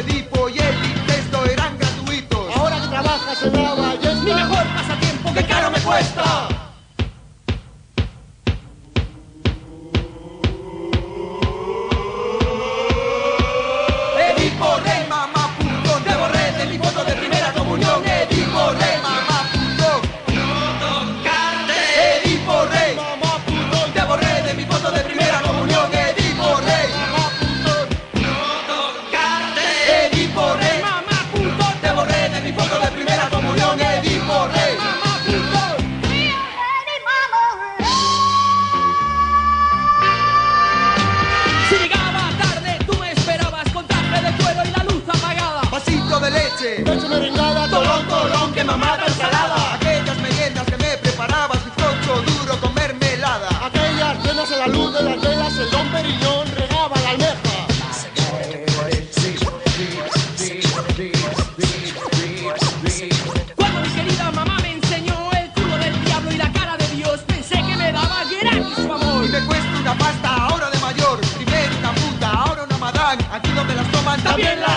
Edipo y el Big eran gratuitos. Ahora que trabajas en la Valles, mi mejor pasatiempo que caro me cuesta. Edipo, rey, mamá, te borré de mi foto de primera comunión. Leche. Leche merengada, tolón, tolón, que mamata ensalada. Aquellas meriendas que me preparabas, bizcocho duro con mermelada. Aquellas llenas a la luz de las velas, el don Periñón regaba la almeja. Cuando mi querida mamá me enseñó el culo del diablo y la cara de Dios, pensé que me daba gratis su Y amor. me cuesta una pasta ahora de mayor. Primero una puta, ahora una madame. Aquí donde las toman también las